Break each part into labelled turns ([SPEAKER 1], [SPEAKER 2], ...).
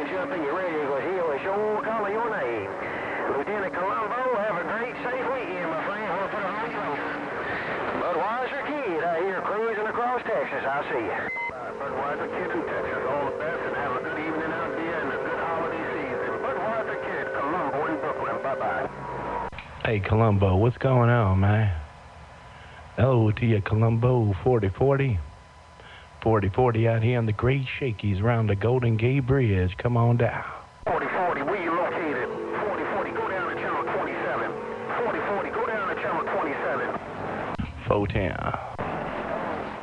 [SPEAKER 1] get you up in your radio because he'll sure call your name. Lieutenant Columbo, have a great, safe weekend, my friend. We'll put it on you later. Budweiser Kid out here cruising across Texas. I'll see you. Uh, Budweiser Kid in Texas. All the best and have a good evening out there and a good holiday season. Budweiser Kid, Columbo in Brooklyn. Bye-bye.
[SPEAKER 2] Hey, Columbo, what's going on, man? Hello to you, Columbo 4040. 4040 out here on the Great Shakies around the Golden Gate Bridge. Come on down.
[SPEAKER 1] 4040, where you located? 4040, go down to channel 27. 4040, go down to channel 27.
[SPEAKER 2] 410.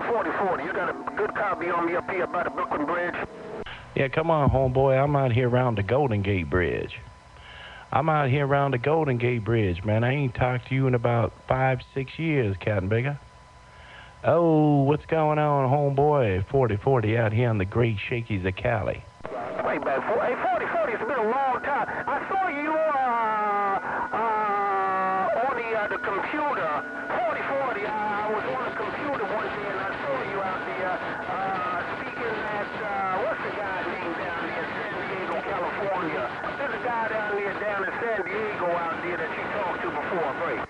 [SPEAKER 1] 4040, you got a good copy on me up here by the Brooklyn Bridge?
[SPEAKER 2] Yeah, come on, homeboy. I'm out here around the Golden Gate Bridge. I'm out here around the Golden Gate Bridge, man. I ain't talked to you in about five, six years, Captain Bigger. Oh, what's going on, homeboy? 4040 out here on the Great Shakies of Cali.
[SPEAKER 1] Wait back. Hey, 4040, it's been a long time. I saw you uh, uh, on the, uh, the computer. 4040, I was on the computer one day and I saw you out there uh, speaking at, uh, what's the guy's name down there in San Diego, California? There's a guy down there down in San Diego out there that you talked to before, Great.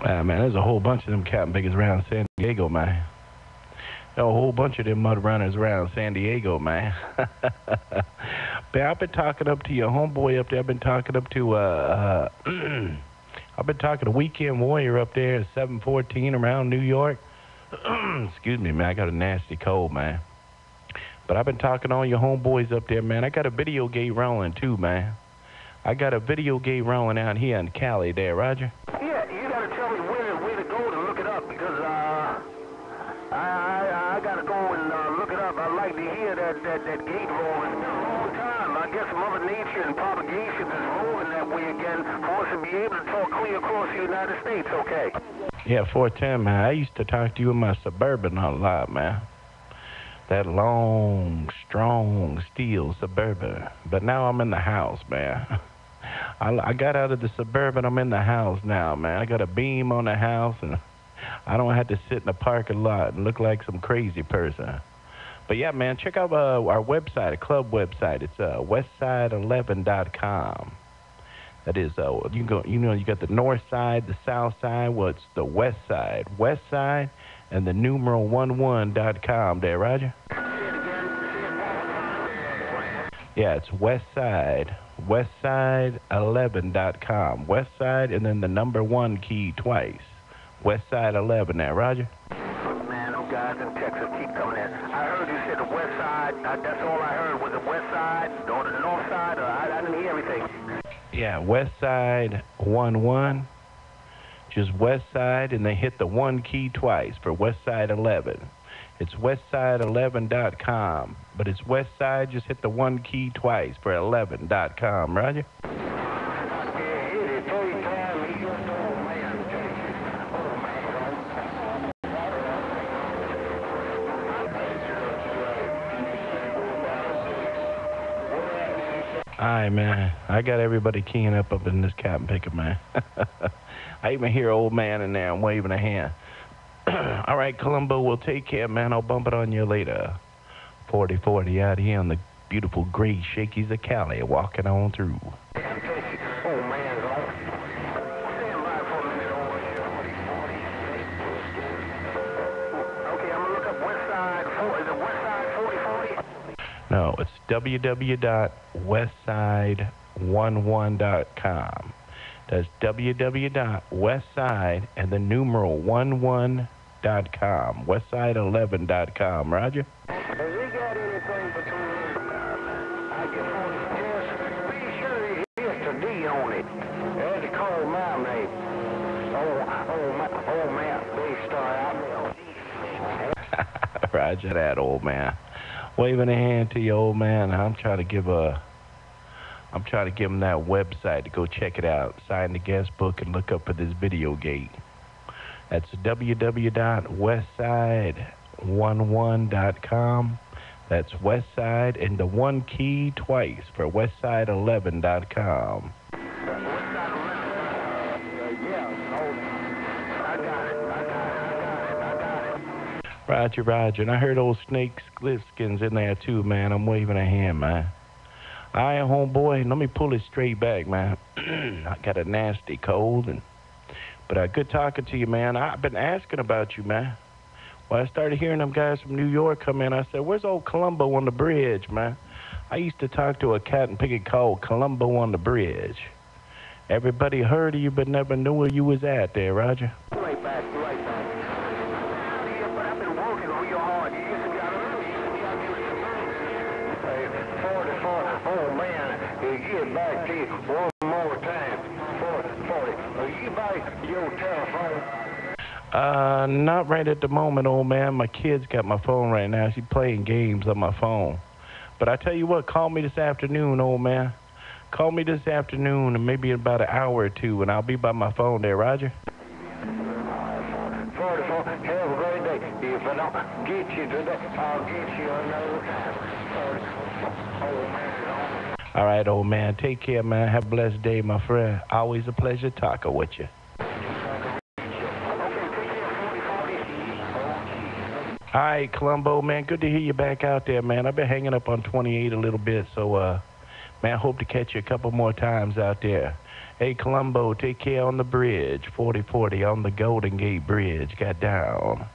[SPEAKER 2] Ah, man, there's a whole bunch of them Captain Biggers around San Diego, man. There's a whole bunch of them mud runners around San Diego, man. but I've been talking up to your homeboy up there. I've been talking up to, uh, uh I've been talking to Weekend Warrior up there at 714 around New York. Excuse me, man. I got a nasty cold, man. But I've been talking to all your homeboys up there, man. I got a video game rolling, too, man. I got a video game rolling out here in Cali there, Roger.
[SPEAKER 1] Yeah, you gotta tell me where where to go to look it up because uh, I I, I gotta go and uh, look it up. I like to hear that that that gate rolling. A long time. I guess Mother Nature and propagation is rolling that way again for us to be able to talk clear across the United States. Okay.
[SPEAKER 2] Yeah, 410, man. I used to talk to you in my Suburban a lot, man. That long, strong steel Suburban. But now I'm in the house, man. I, I got out of the Suburban. I'm in the house now, man. I got a beam on the house, and I don't have to sit in the parking lot and look like some crazy person. But yeah, man, check out uh, our website, a club website. It's uh, westside11.com. That is, uh, you go, you know, you got the north side, the south side. Well, it's the west side, west side, and the numeral one one dot com. There, Roger. Yeah, it's west side, westside11.com. West side, and then the number one key twice. Westside 11 there, Roger.
[SPEAKER 1] Man, those guys in Texas keep coming in. I heard you said the west side. Uh, that's all I heard was the west side or the north side. Or I, I didn't hear everything.
[SPEAKER 2] Yeah, west side 1 1. Just west side, and they hit the one key twice for west side 11. It's westside11.com, but it's west side, just hit the one key twice for 11.com, Roger? All right, man. I got everybody keying up up in this cabin picker, man. I even hear old man in there waving a hand. All right, Columbo, we'll take care, man. I'll bump it on you later. 4040 out here on the beautiful gray shakies of Cali, walking on through.
[SPEAKER 1] Man. Stand by for a minute over here. Okay, I'm going to look up West Side 4. Is it West Side 4040?
[SPEAKER 2] No, it's www.westside11.com. That's www.westside and the numeral 11.com. Westside11.com. Roger?
[SPEAKER 1] Has he got anything between I get 40 Yes, be sure he hits the D on it. Had to call my name. Oh, oh, my, oh, man. They start.
[SPEAKER 2] Roger that, old man. Waving a hand to you, old man. I'm trying to give a. I'm trying to give him that website to go check it out. Sign the guest book and look up for this video gate. That's www.westside11.com. That's Westside and the one key twice for Westside11.com. Roger, Roger. And I heard old Snake Splitskins in there too, man. I'm waving a hand, man. All right, homeboy, let me pull it straight back, man. I got a nasty cold, and but uh, good talking to you, man. I've been asking about you, man. Well, I started hearing them guys from New York come in. I said, "Where's old Columbo on the bridge, man?" I used to talk to a cat and picket called Columbo on the bridge. Everybody heard of you, but never knew where you was at there, Roger.
[SPEAKER 3] Back to you one more time. 40, 40. Uh, you buy your telephone.
[SPEAKER 2] Uh, not right at the moment, old man. My kid's got my phone right now. She's playing games on my phone. But I tell you what, call me this afternoon, old man. Call me this afternoon, and maybe in about an hour or two, and I'll be by my phone there, Roger.
[SPEAKER 3] 44. Have a great day. If I don't get you today, I'll get you another time. 40. Oh, man.
[SPEAKER 2] All right, old man. Take care, man. Have a blessed day, my friend. Always a pleasure talking with you. All right, Columbo, man. Good to hear you back out there, man. I've been hanging up on 28 a little bit, so, uh, man, hope to catch you a couple more times out there. Hey, Columbo, take care on the bridge. 4040 on the Golden Gate Bridge. Got down.